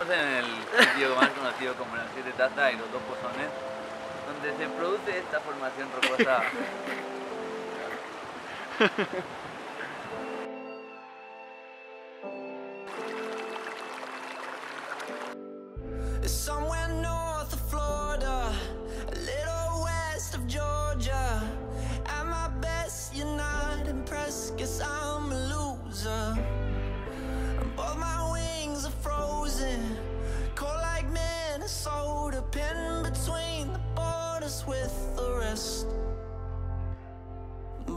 En el sitio más conocido como las siete tazas y los dos pozones, donde se produce esta formación rocosa.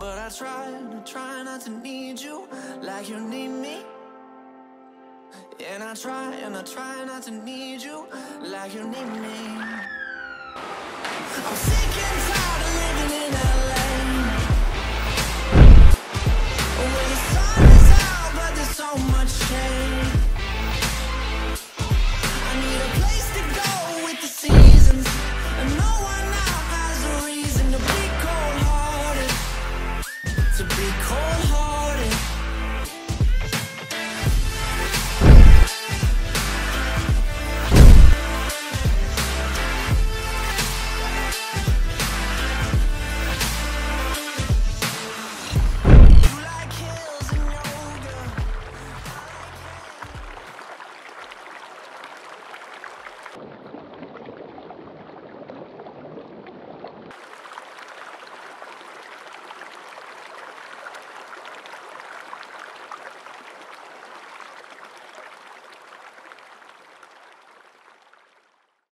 But I try, I try not to need you like you need me. And I try, and I try not to need you like you need me. Oh, because